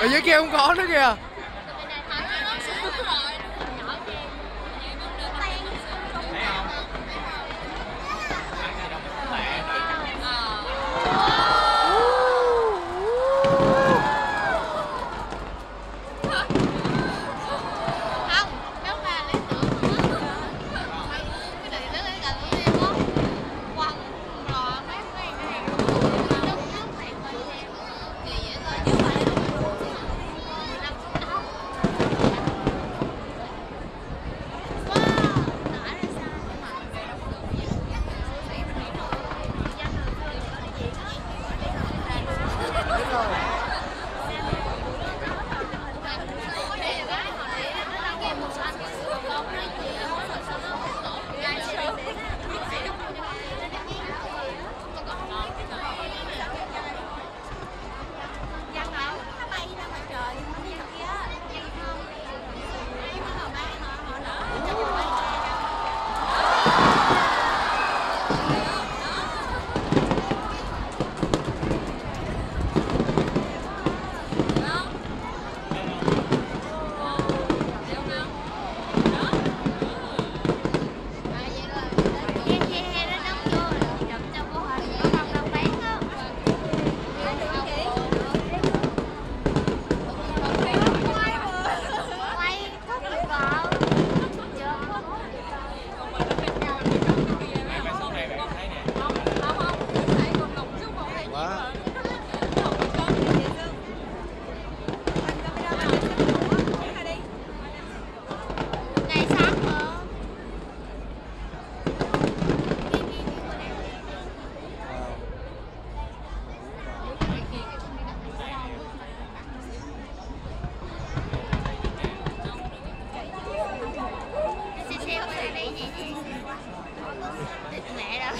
ở dưới kia không có nữa kìa. mẹ đâu?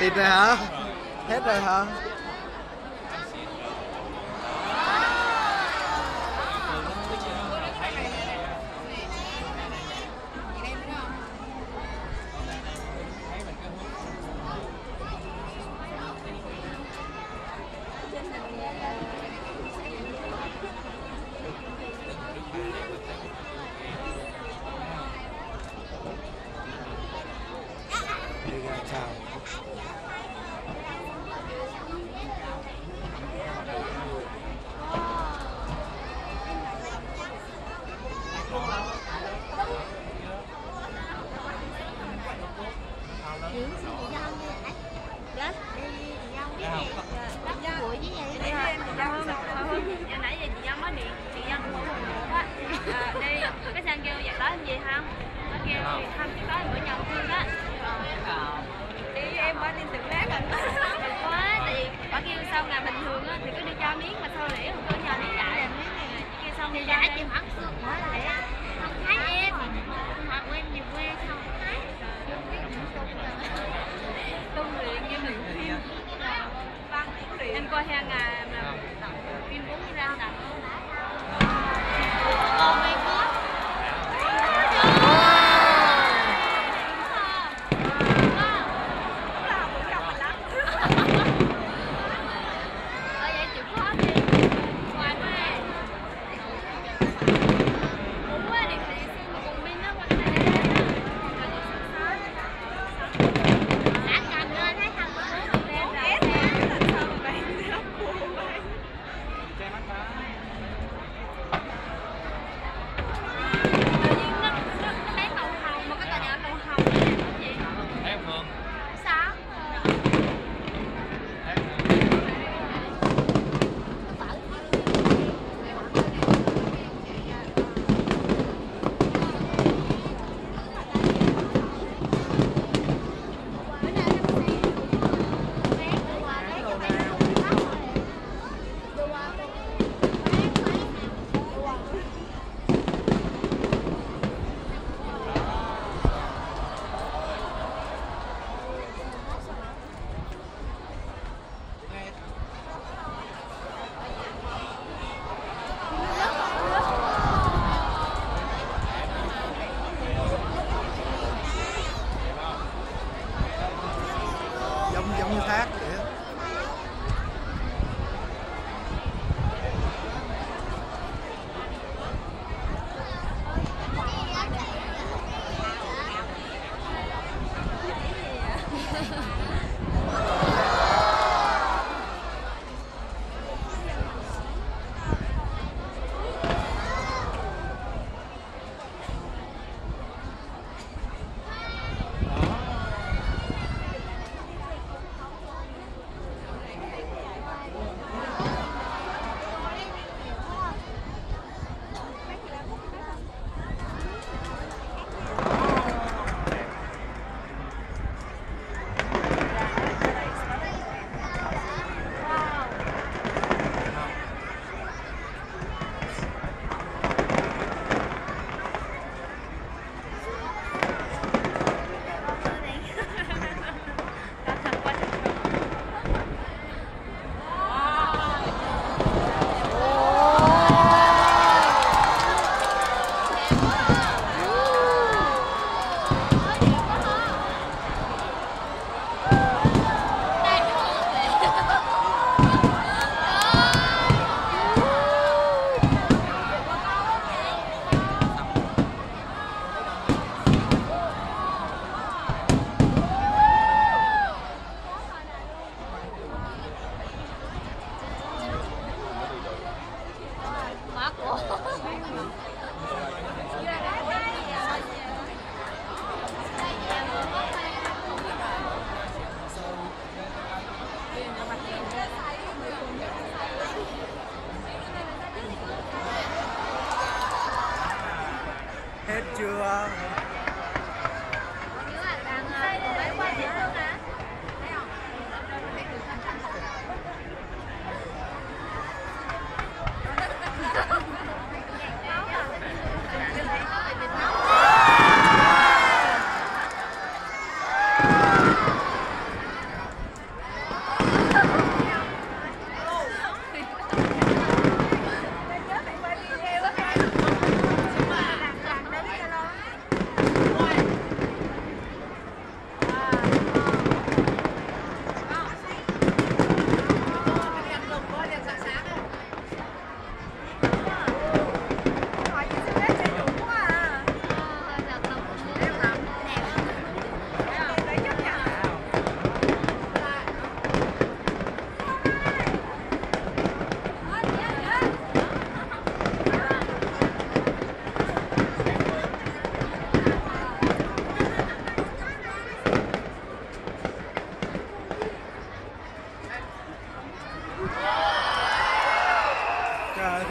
Det er det her. Hallo her. big ass town. Dạ, đã chim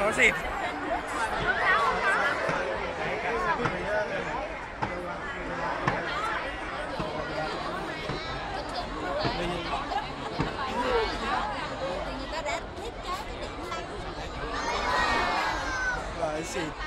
Rồi xịt Rồi xịt